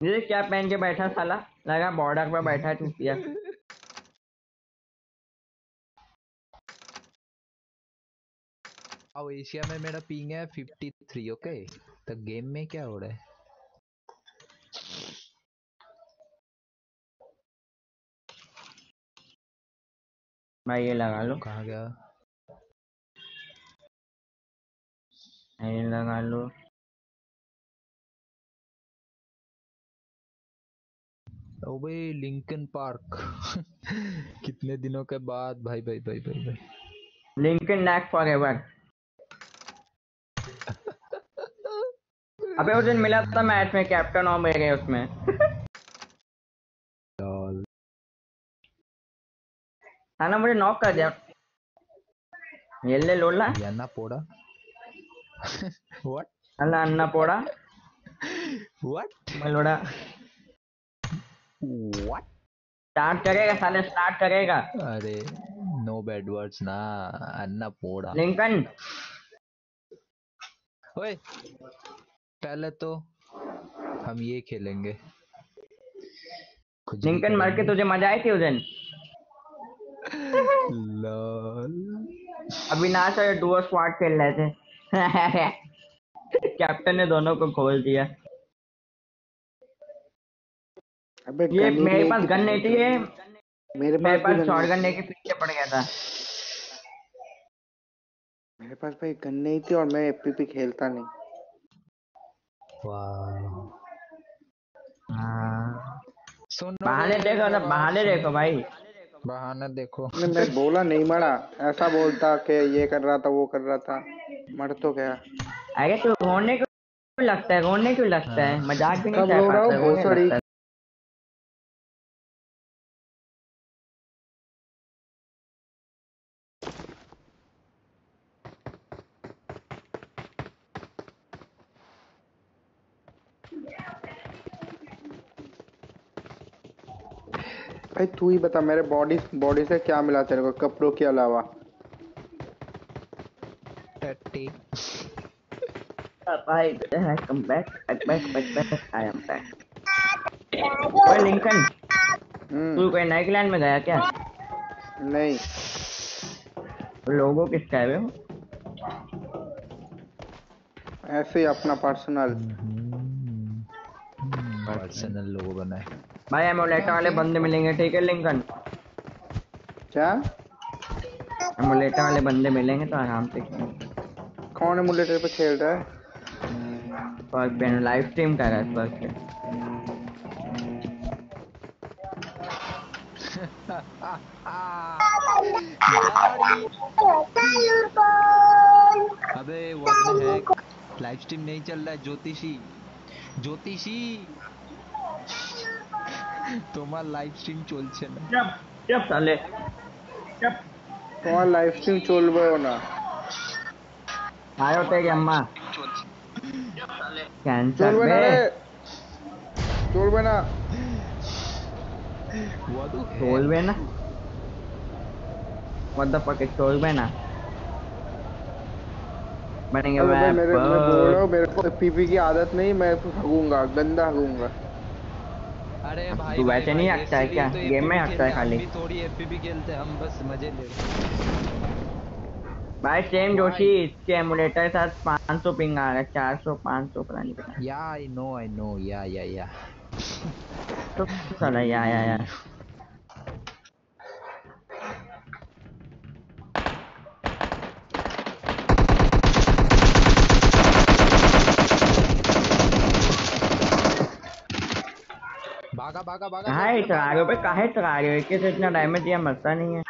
ये क्या पहन के बैठा साला? लगा बॉर्डर पे बैठा चूतिया अब एशिया में मेरा पिंग है 53 ओके तो गेम में क्या हो रहा है? भाई ये लगा लो। कहाँ गया? ये लगा लो। ओ भाई लिंकन पार्क कितने दिनों के बाद? भाई भाई भाई भाई भाई। लिंकन नैक फॉर एवर अबे उस दिन मिला था मैच में कैप्टन और मेरे उसमें। लॉल ना मुझे नॉक कर दिया। ये ले लोला याना पोड़ा। व्हाट अल्लाह अन्ना पोड़ा। व्हाट मलोड़ा व्हाट स्टार्ट करेगा साले स्टार्ट करेगा। अरे नो बैड वर्ड्स ना अन्ना पोड़ा। लिंकन ओए पहले तो हम ये खेलेंगे। लिंकन मर के तुझे मज़ा आई थी उस दिन? लॉल। अविनाश और डुओ स्क्वाड खेल रहे थे। कैप्टन ने दोनों को खोल दिया। अबे ये मेरे पास गन नहीं थी ये मेरे मेरे पास भी पास गन शॉट गन के पीछे पड़ गया था। मेरे पास भाई गन नहीं थी और मैं एपीपी खेलता नहीं। वाह। हाँ। बहाने देखो ना बहाने देखो भाई। बहाना देखो। नहीं, मैं बोला नहीं मरा। ऐसा बोलता कि ये कर रहा था वो कर रहा था। मर तो गया। अरे तू रोने क्यों लगता है? रोने क्यों लगता है? मज़ाक भी नहीं कर रहा हूँ। भाई तू ही बता मेरे बॉडी बॉडी से क्या मिला तेरे को कपड़ों के अलावा? टट्टी भाई come back back back back I am back ओए लिंकन हम्म तू कोई लैंड में गया क्या? नहीं। लोगों किसका है वो? ऐसे ही अपना पर्सनल पर्सनल लोगो बनाए भाई एमुलेटर वाले बंदे मिलेंगे ठीक है लिंकन? क्या? एमुलेटर वाले बंदे मिलेंगे तो आराम से कौन एमुलेटर पे खेल रहा है? फ़र्स्ट पे लाइव स्ट्रीम कर रहा है पे अबे what the heck live stream नहीं चल रहा है ज्योतिषी। ज्योतिषी! তোমার লাইভ স্ট্রিম চলছে না चुप चुप साले चुप তোমার লাইভ স্ট্রিম চলবেও না आयो तेरी अम्मा कैंसर চলবে না बे রে চলবে না what the heck बोलबे ना व्हाट द फक इज बोलबे ना बनेंगे अबे भाई मेरे मैं बोल रहा रैपर हूँ मेरे को पीपी की आदत नहीं मैं हगूंगा गंदा हगूंगा अरे भाई तू वैसे नहीं हकता है क्या? तो गेम में FPP हकता है खाली। थोड़ी एफपीपी खेलते हैं हम बस मज़े ले रहे भाई सेम? जोशी इसके एमुलेटर के साथ 500 पिंग आ रहा है 400 500 पता नहीं पता या आई नो आई नो या या या तो साला या या या भागा भागा भागा कहाँ चला रहे हो भाई कहाँ चला रहे हो एक से इतना डैमेज दिया मरता नहीं है।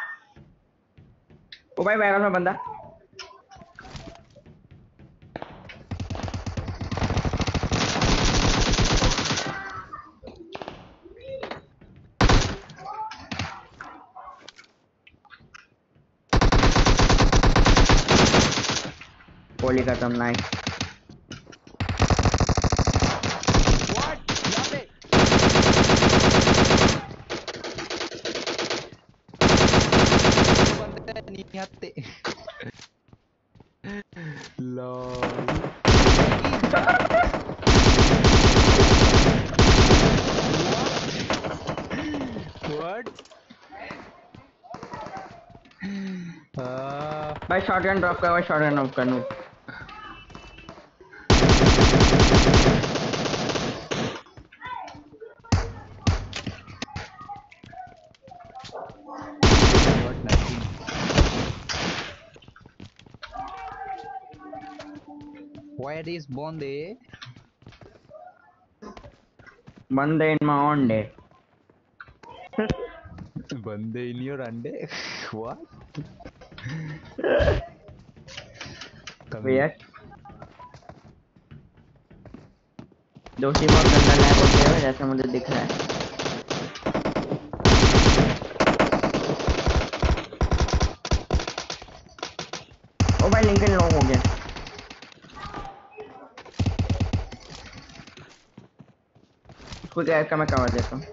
ओ भाई बैग में बंदा। गोली खत्म नाइस What? यहाँ पे बंदे नहीं आते लॉल भाई शॉटगन ड्रॉप कर भाई शॉटगन ड्रॉप कर नू Where is Bonde? बंदे in my own day Bande in your ande? what? Where बहुत गंदा लैग हैं जैसे मुझे दिख रहा है ओ भाई लिंकन हो गया का मैं कवर देता हूँ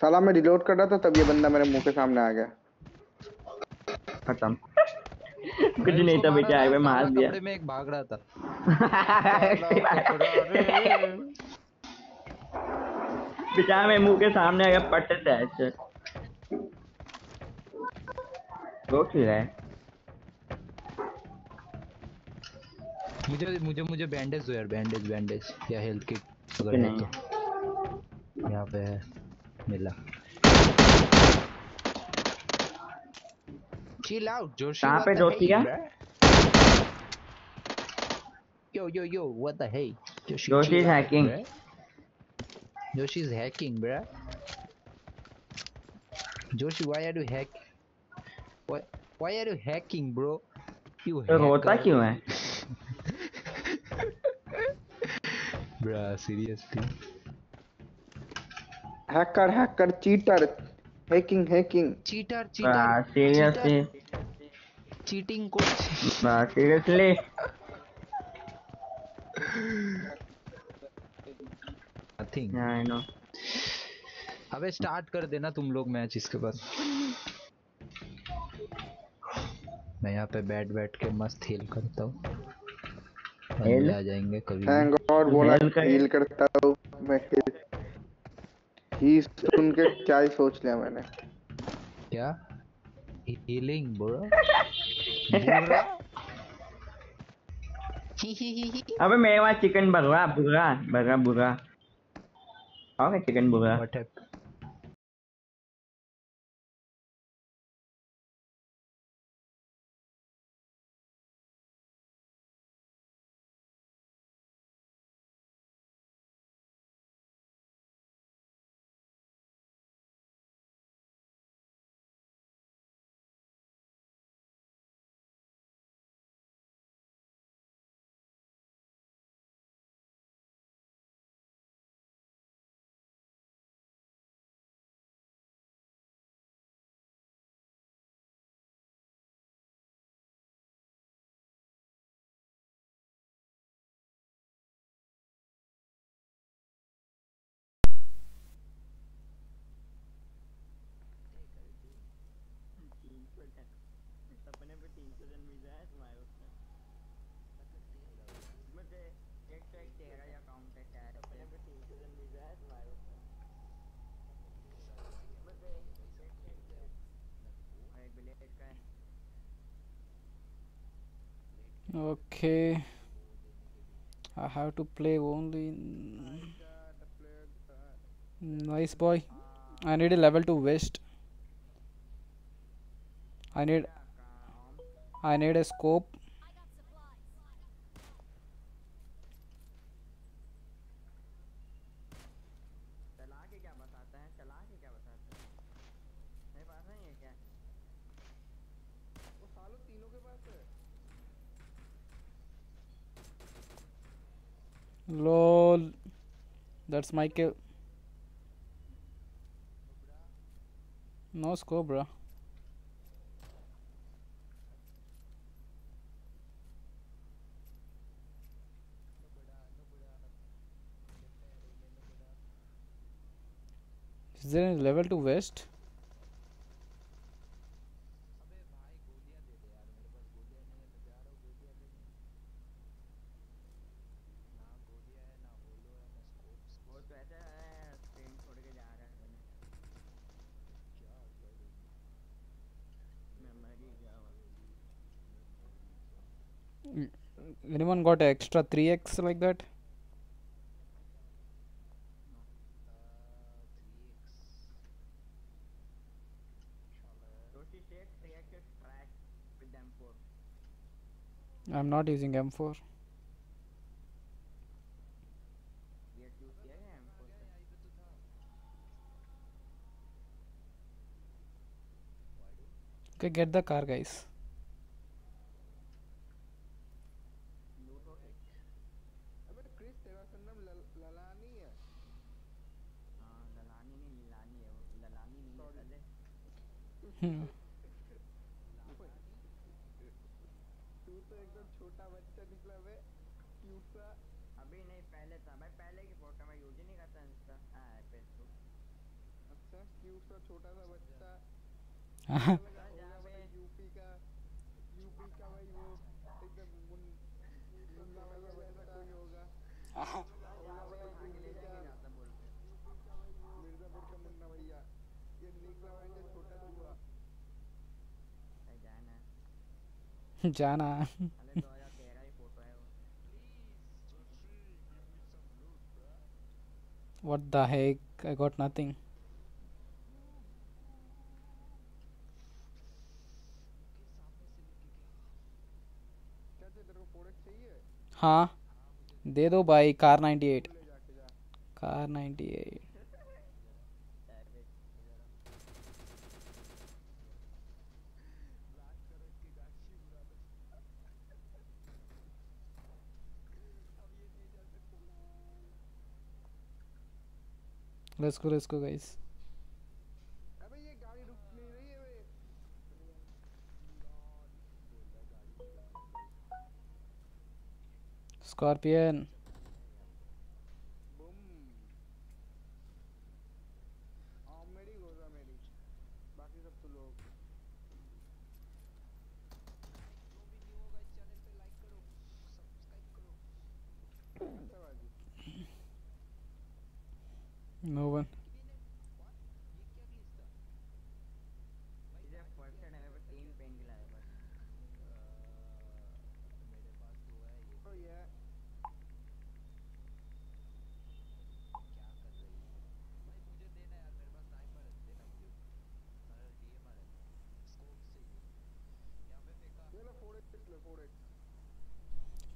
साला मैं रिलोड कर रहा था तब ये बंदा मेरे मुँह के सामने आ गया खत्म। कुछ नहीं था मारा आए मार दिया। में एक भाग रहा था। बेचारा मेरे मुँह के सामने आ गया पट से ऐसे। ही रहा है। मुझे मुझे मुझे बैंडेज दो यार बैंडेज बैंडेज या हेल्थ किट अगर है नहीं? तो। यहाँ पे है मिला। चिल आउट जोशी कहाँ पे Joshi hey, Yo yo yo what the hey Joshi Joshi is hacking. bruh. Joshi is hacking bruh Joshi why are you hack why why are you hacking bro you तो रोता क्यों है bruh seriously hacker hacker cheater hacking hacking cheater cheater. Seriously cheating coach. Seriously nothing I know अबे start कर देना तुम लोग match इसके बाद. मैं यहाँ पे बैठ बैठ के मस्त खेल करता हूँ? आ जाएँगे कभी थैंक गॉड बोला हेल हील करता हूँ मैं. ही सुन के क्या ही सोच लिया मैंने। क्या? हीलिंग ब्रो बुरा अबे मेरे वहाँ चिकन भरवा बुरा बर्गर बुरा आओगे चिकन बुरा Okay. I have to play only. Nice boy. I need a level 2 vest. I need. I need a scope. That's kill. No bro. Is there any level 2 vest? anyone got extra 3x like that I'm not using M4. Okay, get the car, guys. बोलते मिर्जापुर का मुन्ना भैया ये निकला छोटा सा हुआ भाई जाना Jana. अरे 2013 फ़ोटो वो what the heck? I got nothing. हाँ दे दो भाई, कार 98 ले जाके जा car 98 let's go let's go guys अबे ये गाड़ी रुक नहीं रही है बे scorpion बूम आम मेरी गोजा मेरी बाकी सब तो लोग अच्छा बाजी no one इसे फ़र्स्ट एड है बस तीन पेन किलर है बस तो ये ये लो 4x ले 4x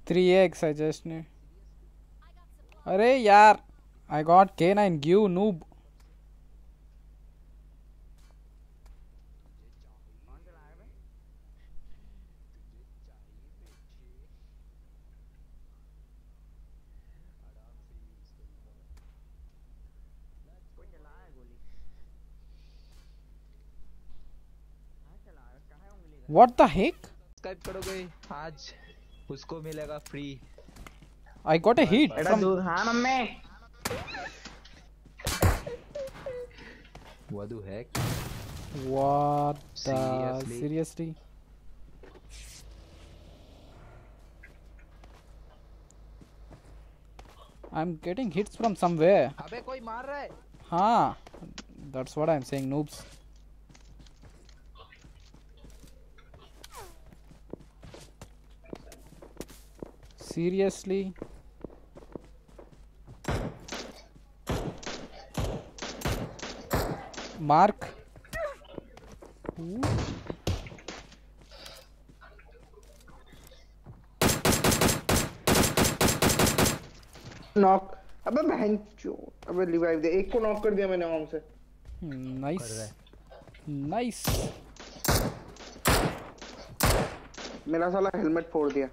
3x I just need अरे यार I got K9 give noob कौन चला रहा है भाई कोई चला रहा है गोली हाँ चला रहा है कहाँ है उंगली का what the heck? सब्सक्राइब करोगे आज। उसको मिलेगा free I got a hit बेटा दूध हाँ मम्मी वधु है what the Seriously? seriously I'm getting hits from somewhere अबे कोई मार रहा है हाँ that's what I'm saying noobs seriously? Mark? Ooh. Knock अबे बहन चो अबे रिवाइव दे एक को नॉक कर दिया मैंने आर्म से। Hmm, रहा nice nice. मेरा साला हेलमेट फोड़ दिया।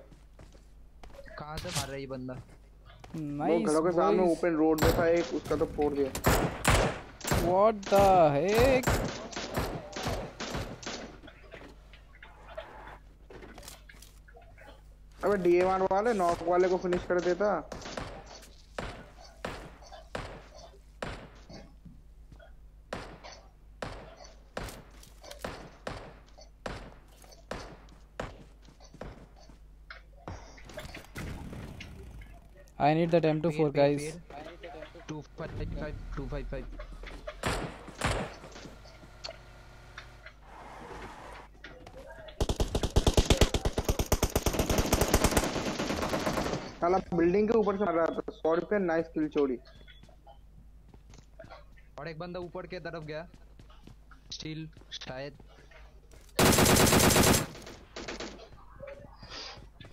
कहाँ से मार रहा है ये बंदा? वो घरों के सामने ओपन रोड में था एक उसका तो फोड़ दिया। व्हाट द हेक अबे डीएमआर वाले नॉक वाले को फिनिश कर देता। I need that M24 guys. साला बिल्डिंग के ऊपर से मार रहा था स्कॉर्पियन नाइस किल चोरी। और एक बंदा ऊपर के तरफ़ गया। स्टील शायद।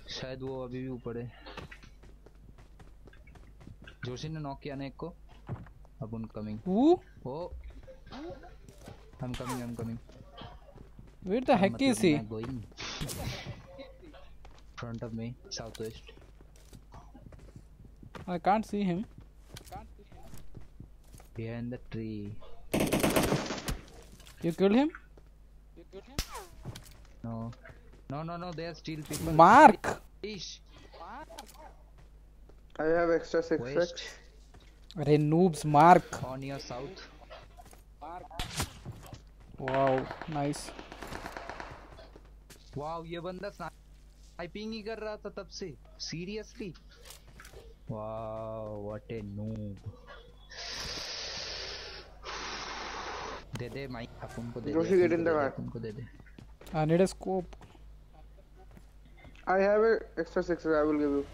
शायद वो अभी भी ऊपर है। जोशी ने नॉक किया ना एक को अब उन coming Who? Oh I am coming I am coming Where the heck is he? going front of me southwest I can't see him. behind the tree You killed him? no no no no they are still people Mark! Ish. I have extra six West. six. अरे noobs Mark. on your south Wow, nice. Wow ये बंदा sniping ही कर रहा था तब से seriously wow what a noob दे दे माइक अपन को दे दे जोशी, को the दे. अपन को दे दे I need a scope. I have a extra six. I will give you.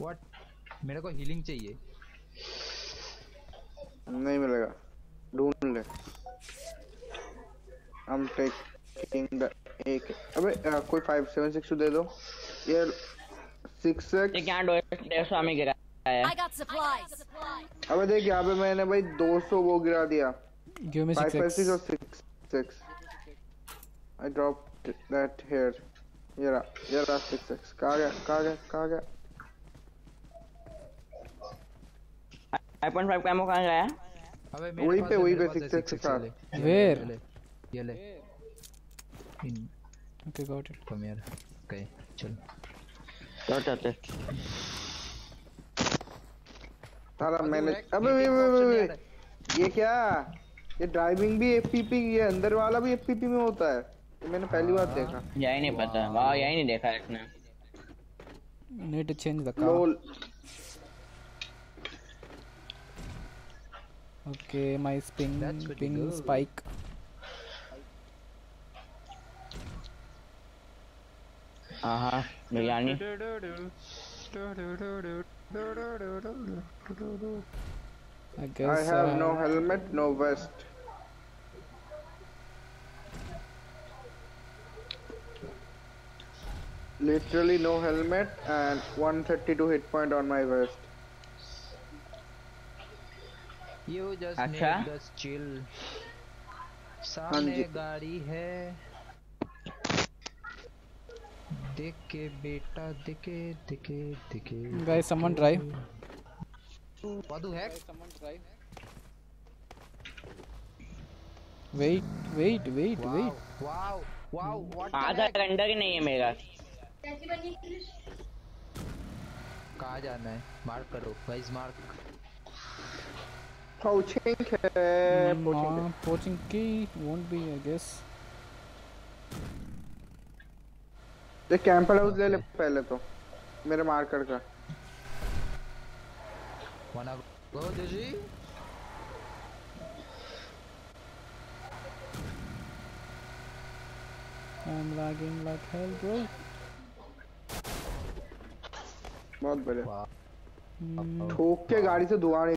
What मेरे को हीलिंग चाहिए। नहीं मिलेगा। ढूंढ ले। I'm taking the एक अबे अ, कोई फाइव सेवन सिक्स दे दो। ये सिक्स ये क्या डेढ़ सौ में गिरा है. अबे देख यहाँ पे मैंने भाई 200 वो गिरा दिया। Me फाइव फाइव और 6x. Six six I dropped that here ये रहा ये रहा सिक्स एक्स कहाँ गया कहाँ गया कहाँ गया? 5.5 का एमओ कहाँ गया अबे मेरे वहीं पे, वहीं पे six, के six, साथ। ये ले, इन Okay, got it. कम यार ओके चल क्या चाहते साला मैंने अबे वे वे वे वे ये क्या ये ड्राइविंग भी एफपीपी ये अंदर वाला भी एफपीपी में होता है ये मैंने पहली बार देखा यही नहीं पता वाह यही नहीं देखा इसने Need to change the Okay, my ping ping spike. Uh huh. Biryani. I guess. I have uh, no helmet, no vest. Literally no helmet and 132 hit point on my vest. You just अच्छा? Need chill सामने हाँ गाड़ी है। देख के बेटा देखे देखे देखे गाइस समवन ड्राइव वधू है? Someone drive wait wait wait wait wow wow what आधा रेंडर ही नहीं है मेरा कैसी बनी कहाँ जाना है? मार्क करो गाइस मार्क Poaching है Mm, poaching no, poaching key won't be, I guess. ये कैंपर हाउस ले ले. पहले तो मेरे मार्कर का wanna go Joshi? I'm lagging like hell, bro. बहुत बढ़िया. Hmm. ठोक के गाड़ी से धुआँ